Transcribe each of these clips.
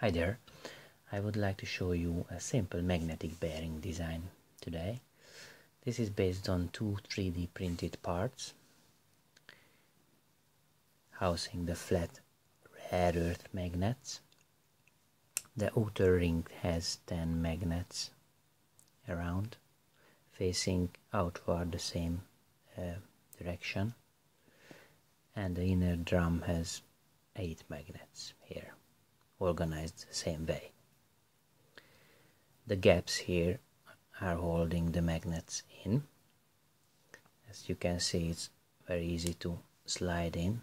Hi there, I would like to show you a simple magnetic bearing design today. This is based on two 3D printed parts housing the flat rare earth magnets. The outer ring has 10 magnets around facing outward the same uh, direction and the inner drum has 8 magnets here organized the same way. The gaps here are holding the magnets in. As you can see it's very easy to slide in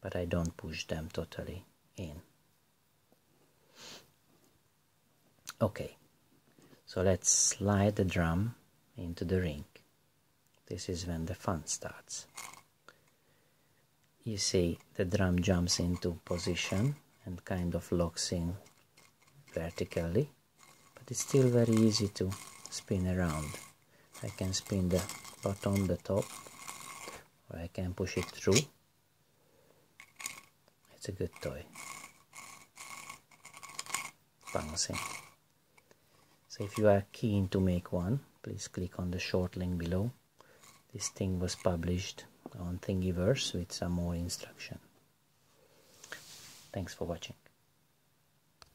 but I don't push them totally in. Okay, so let's slide the drum into the ring. This is when the fun starts you see the drum jumps into position and kind of locks in vertically but it's still very easy to spin around. I can spin the bottom the top or I can push it through. It's a good toy. Bouncing. So if you are keen to make one please click on the short link below. This thing was published on Thingiverse with some more instruction. Thanks for watching.